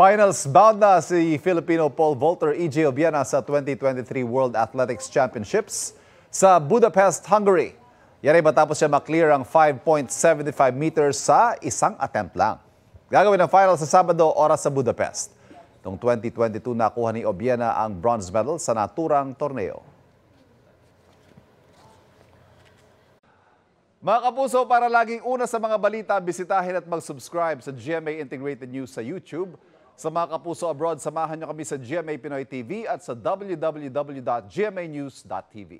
Finals bound na si Filipino pole vaulter EJ Obiena sa 2023 World Athletics Championships sa Budapest, Hungary. Yan ay matapos siya maklear ang 5.75 meters sa isang attempt lang. Gagawin ang final sa Sabado, oras sa Budapest. Noong 2022 nakuha ni Obiena ang bronze medal sa naturang torneo. Mga kapuso, para laging una sa mga balita, bisitahin at mag-subscribe sa GMA Integrated News sa YouTube. Sa mga kapuso abroad, samahan niyo kami sa GMA Pinoy TV at sa www.gmanews.tv.